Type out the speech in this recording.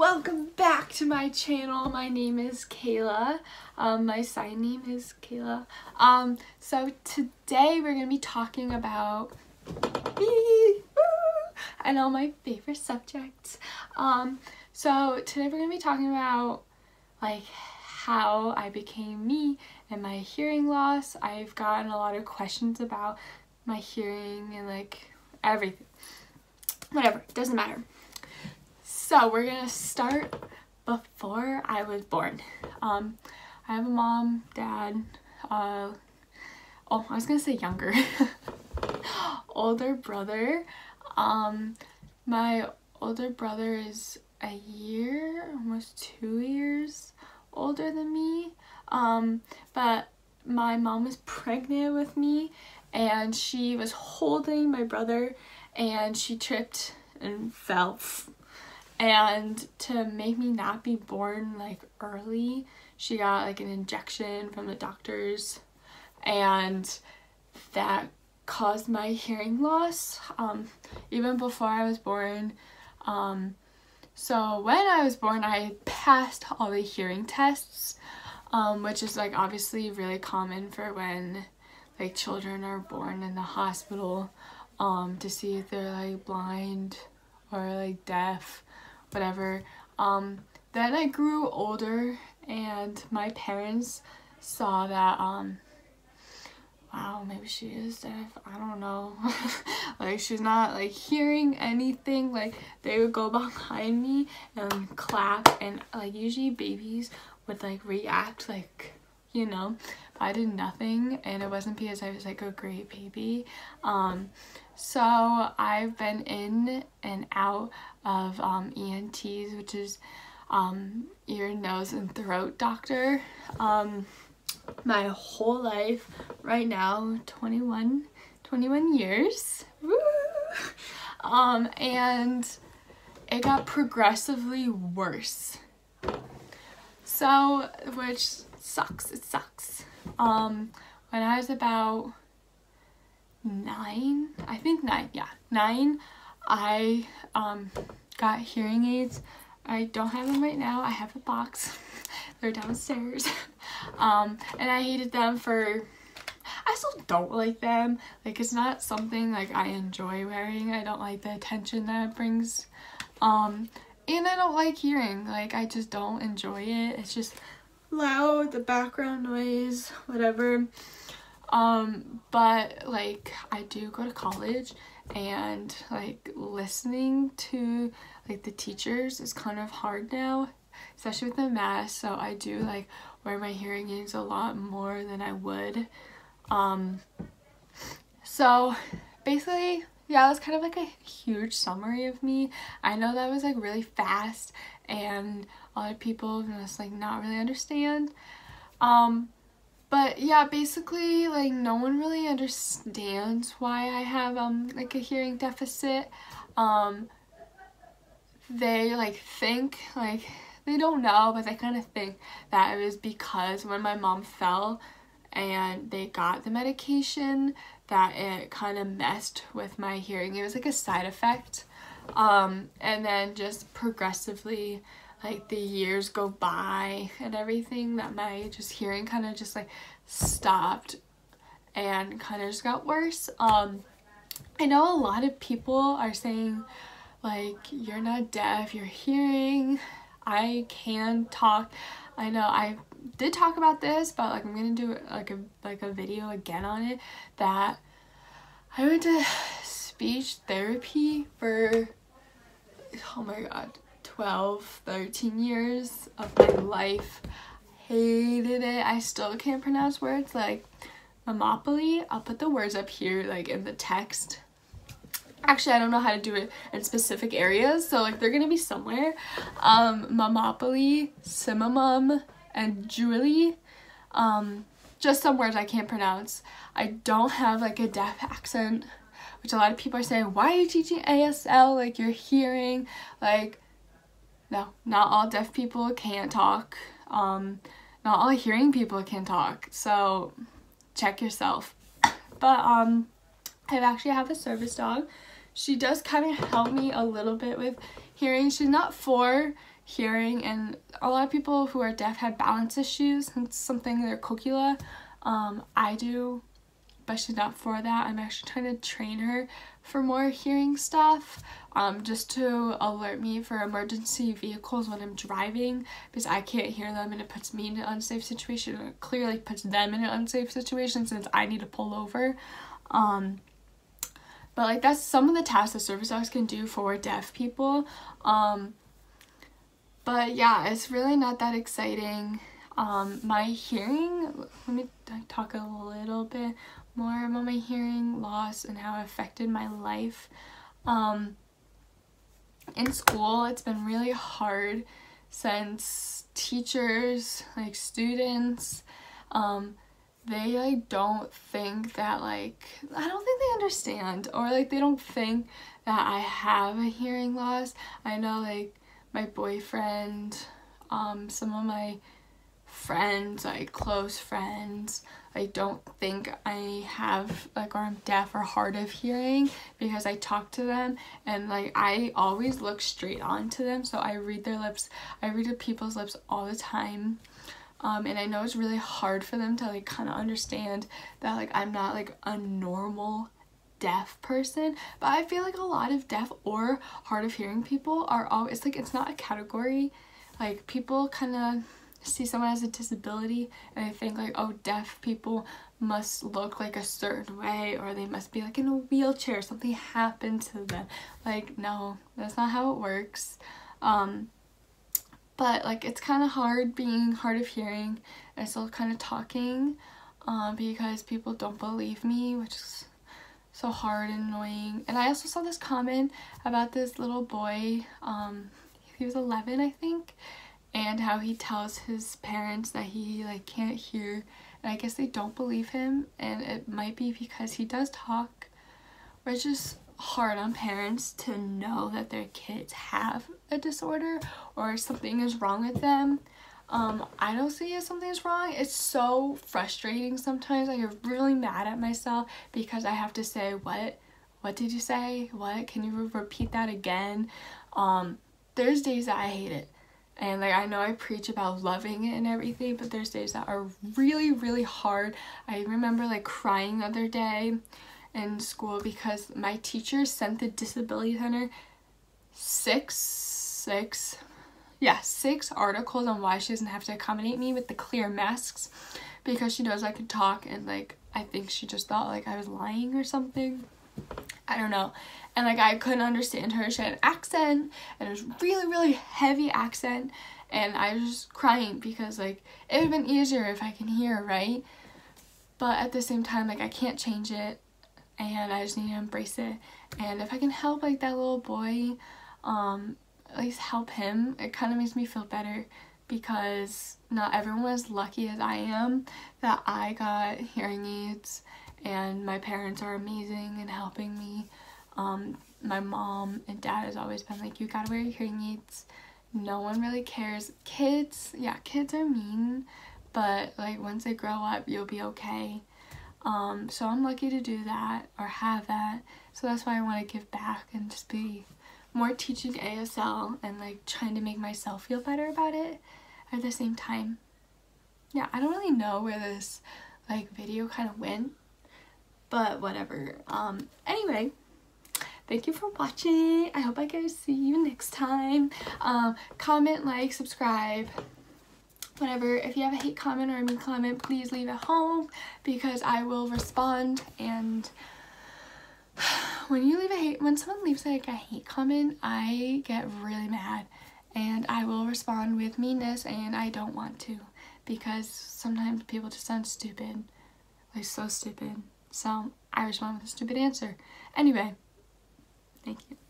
welcome back to my channel. My name is Caela. Um, my sign name is Caela. Um, so today we're going to be talking about me and all my favorite subjects. Um, so today we're going to be talking about like how I became me and my hearing loss. I've gotten a lot of questions about my hearing and like everything. Whatever, doesn't matter. So we're gonna start before I was born. Um, I have a mom, dad, uh, oh, I was gonna say younger, older brother. Um, my older brother is a year, almost two years older than me. Um, but my mom was pregnant with me and she was holding my brother and she tripped and fell and to make me not be born like early she got like an injection from the doctors. And that caused my hearing loss um, even before I was born. Um, so when I was born I passed all the hearing tests um, which is like obviously really common for when like children are born in the hospital um, to see if they're like blind or like deaf whatever. Um, then I grew older and my parents saw that, um, wow, maybe she is deaf, I don't know. like she's not like hearing anything, like they would go behind me and clap and like usually babies would like react like, you know, but I did nothing and it wasn't because I was like a great baby. Um, so I've been in and out of um, ENTs, which is um, ear, nose, and throat doctor. Um, my whole life right now, 21, 21 years. Woo! Um, and it got progressively worse. So, which sucks, it sucks. Um, when I was about nine, I think nine, yeah, nine, I um, got hearing aids. I don't have them right now. I have a box. They're downstairs. um, and I hated them for I still don't like them. Like it's not something like I enjoy wearing. I don't like the attention that it brings. Um and I don't like hearing. Like I just don't enjoy it. It's just loud, the background noise, whatever. Um but like I do go to college and like listening to like the teachers is kind of hard now especially with the mask so I do like wear my hearing aids a lot more than I would um so basically yeah it was kind of like a huge summary of me. I know that was like really fast and a lot of people just like not really understand um but yeah, basically like no one really understands why I have um like a hearing deficit. Um they like think like they don't know, but they kind of think that it was because when my mom fell and they got the medication that it kind of messed with my hearing. It was like a side effect. Um, and then just progressively like the years go by and everything that my just hearing kind of just like stopped and kind of just got worse. Um i know a lot of people are saying like you're not deaf you're hearing. I can talk i know i did talk about this but like i'm gonna do like a like a video again on it that i went to speech therapy for oh my god 12, 13 years of my life. Hated it. I still can't pronounce words like Monopoly. I'll put the words up here like in the text. Actually, I don't know how to do it in specific areas, so like they're gonna be somewhere. Um, Monopoly, and Julie. Um, just some words I can't pronounce. I don't have like a deaf accent, which a lot of people are saying, why are you teaching ASL? Like you're hearing, like no, not all deaf people can talk. Um, not all hearing people can talk. So check yourself. But um, I actually have a service dog. She does kind of help me a little bit with hearing. She's not for hearing and a lot of people who are deaf have balance issues it's something their cochlea um, I do but she's not for that I'm actually trying to train her for more hearing stuff um, just to alert me for emergency vehicles when I'm driving because I can't hear them and it puts me in an unsafe situation. It clearly puts them in an unsafe situation since I need to pull over. Um, but like that's some of the tasks that service dogs can do for deaf people. Um, but yeah it's really not that exciting um, my hearing let me talk a little bit more about my hearing loss and how it affected my life um, in school it's been really hard since teachers like students um, they like don't think that like I don't think they understand or like they don't think that I have a hearing loss. I know like my boyfriend, um, some of my friends, like close friends, I don't think I have like or I'm deaf or hard of hearing because I talk to them and like I always look straight on to them. So I read their lips. I read people's lips all the time. Um, and I know it's really hard for them to like kind of understand that like I'm not like a normal deaf person. But I feel like a lot of deaf or hard of hearing people are always like it's not a category. Like people kind of see someone as a disability and I think like oh deaf people must look like a certain way or they must be like in a wheelchair something happened to them. Like no that's not how it works. Um but like it's kind of hard being hard of hearing and still kind of talking um, because people don't believe me which is so hard and annoying. And I also saw this comment about this little boy um, he was 11 I think and how he tells his parents that he like can't hear and I guess they don't believe him and it might be because he does talk which is hard on parents to know that their kids have a disorder or something is wrong with them. Um, I don't see if something's wrong. It's so frustrating sometimes. I get really mad at myself because I have to say, what? What did you say? What? Can you re repeat that again? Um, there's days that I hate it. And like I know I preach about loving it and everything, but there's days that are really, really hard. I remember like crying the other day in school because my teacher sent the disability center six six yeah six articles on why she doesn't have to accommodate me with the clear masks because she knows I could talk and like I think she just thought like I was lying or something I don't know and like I couldn't understand her. She had an accent and it was really really heavy accent. And I was just crying because like it would have been easier if I can hear right? But at the same time like I can't change it. And I just need to embrace it. And if I can help like that little boy um at least help him it kind of makes me feel better because not everyone is lucky as I am that I got hearing aids. And my parents are amazing and helping me um my mom and dad has always been like you gotta wear your hearing aids no one really cares kids yeah kids are mean but like once they grow up you'll be okay um, so I'm lucky to do that or have that. So that's why I want to give back and just be more teaching ASL and like trying to make myself feel better about it at the same time. Yeah, I don't really know where this like video kind of went, but whatever. Um, anyway, thank you for watching. I hope I to see you next time. Um, comment, like, subscribe whatever. If you have a hate comment or a mean comment, please leave it home because I will respond. And when you leave a hate, when someone leaves like a hate comment, I get really mad and I will respond with meanness and I don't want to because sometimes people just sound stupid, like so stupid. So I respond with a stupid answer. Anyway, thank you.